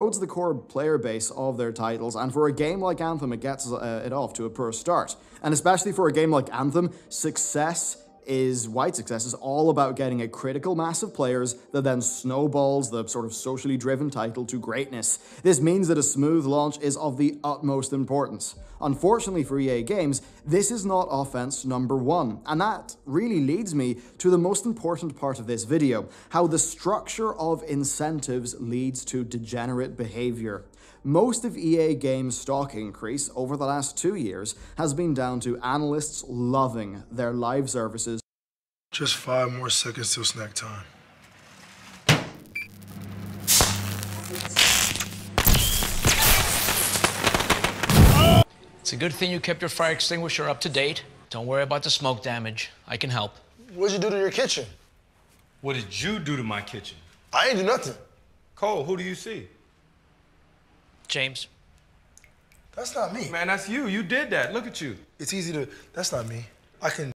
erodes the core player base of their titles, and for a game like Anthem, it gets uh, it off to a poor start. And especially for a game like Anthem, success is white success is all about getting a critical mass of players that then snowballs the sort of socially driven title to greatness. This means that a smooth launch is of the utmost importance. Unfortunately for EA Games, this is not offense number one, and that really leads me to the most important part of this video, how the structure of incentives leads to degenerate behavior. Most of EA Games' stock increase over the last two years has been down to analysts loving their live services. Just five more seconds till snack time. It's a good thing you kept your fire extinguisher up to date. Don't worry about the smoke damage. I can help. What'd you do to your kitchen? What did you do to my kitchen? I ain't do nothing. Cole, who do you see? James. That's not me. Man, that's you. You did that. Look at you. It's easy to. That's not me. I can